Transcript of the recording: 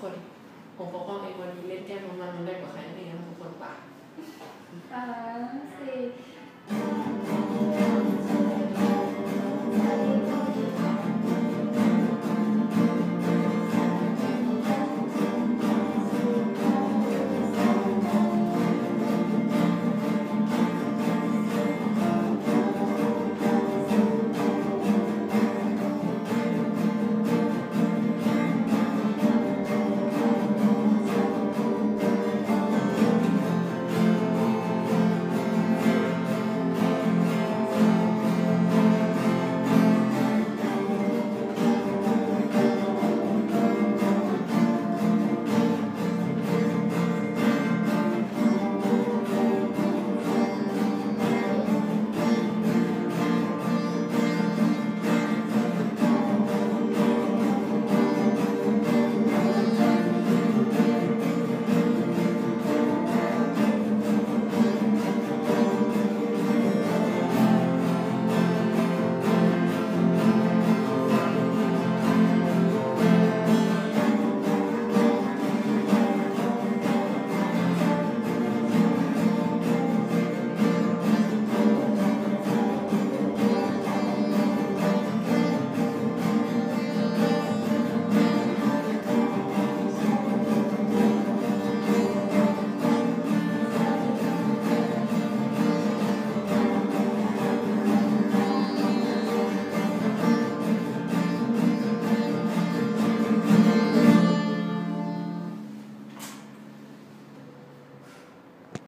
คน ผมปกป้องเองวันนี้เล่นแก้มมันมันได้กว่าใครนั่นเองนะทุกคนปะสาสิ